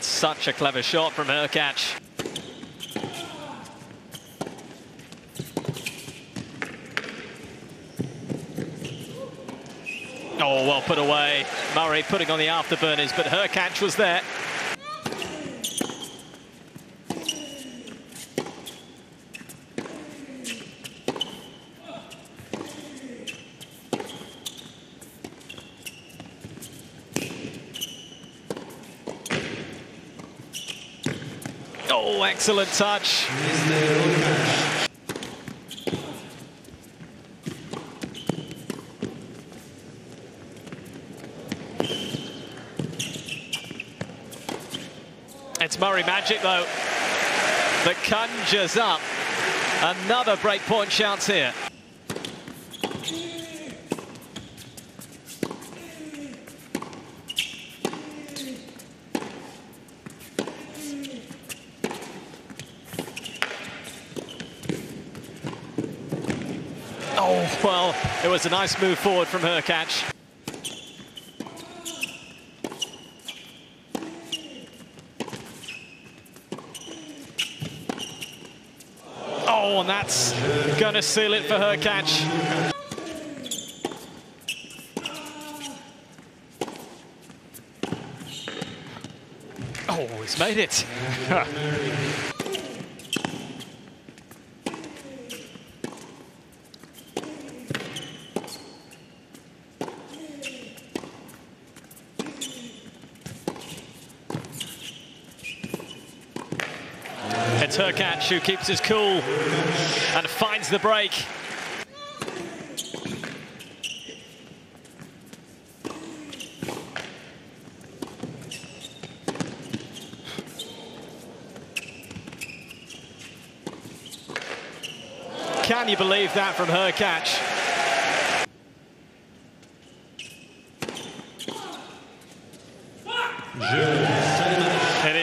That's such a clever shot from Hurkacz. Oh, well put away. Murray putting on the afterburners, but Hurkacz was there. Oh, excellent touch. It's Murray magic, though, that conjures up another breakpoint chance here. Oh, well, it was a nice move forward from Hurkacz. Oh, and that's going to seal it for Hurkacz. Oh, he's made it. It's Hurkacz who keeps his cool and finds the break. Can you believe that from her It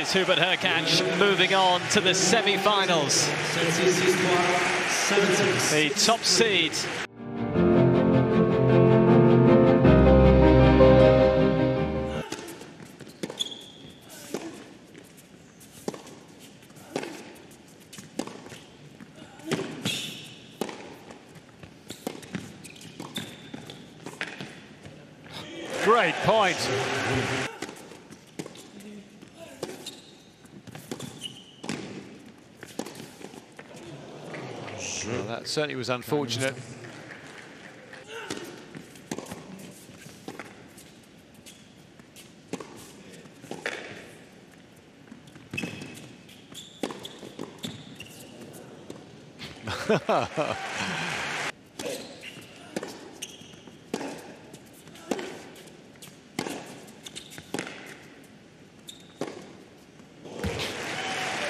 is Hubert Hurkacz moving on to the semi-finals. The top seed. Great point. Well, that certainly was unfortunate.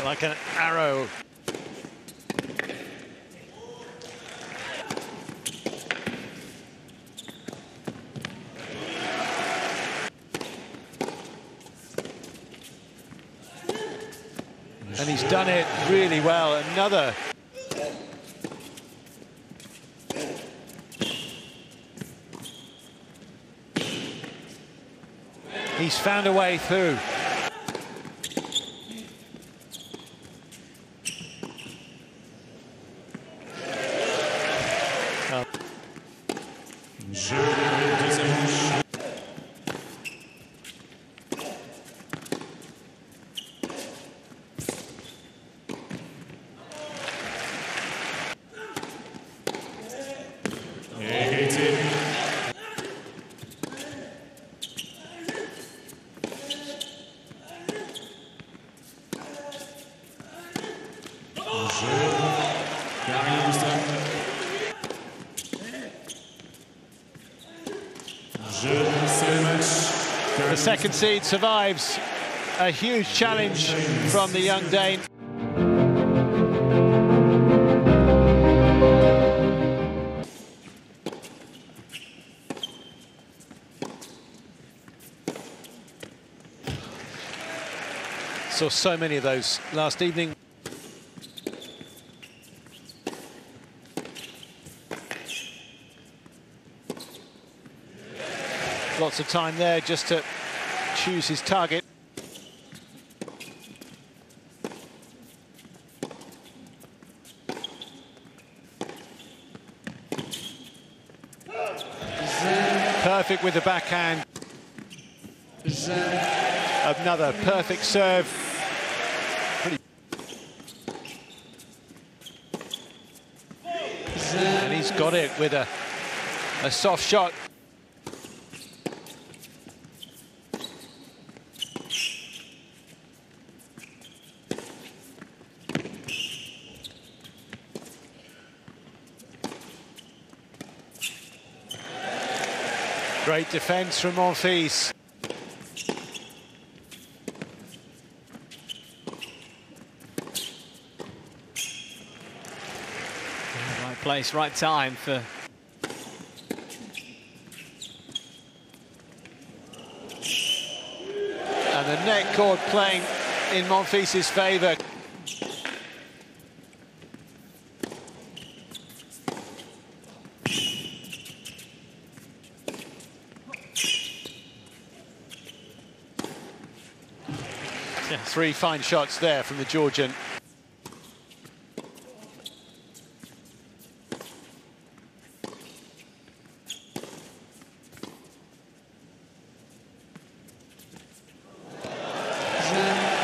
like an arrow he's done it really well. Another. He's found a way through. The second seed survives a huge challenge from the young Dane. Saw so many of those last evening. Lots of time there just to choose his target. Perfect with the backhand. Another perfect serve. And he's got it with a, a soft shot. Great defence from Monfils. Right place, right time for And the net cord playing in Monfils' favour. Three fine shots there from the Georgian.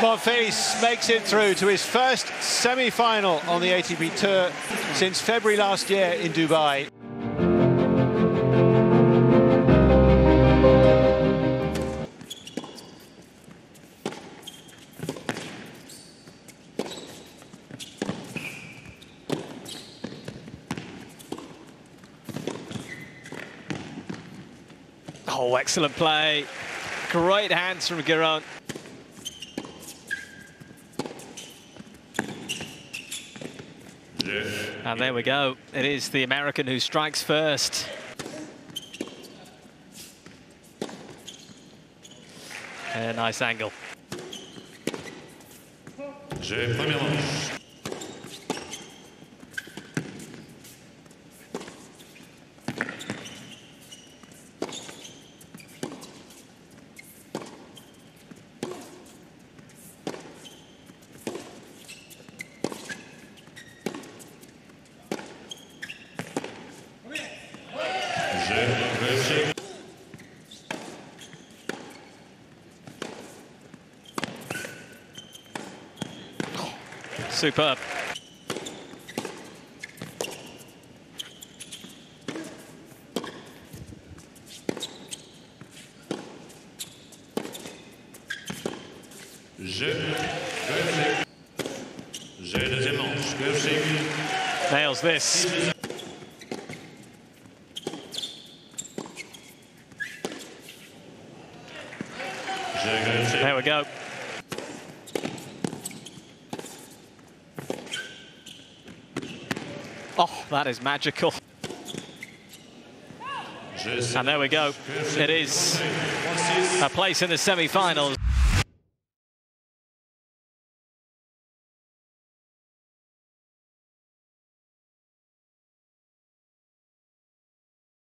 Monfils makes it through to his first semi-final on the ATP Tour since February last year in Dubai. Excellent play. Great hands from Giron. And there we go. It is the American who strikes first. A nice angle. Superb. Nails this. There we go. Oh, that is magical. And there we go. It is a place in the semi-finals.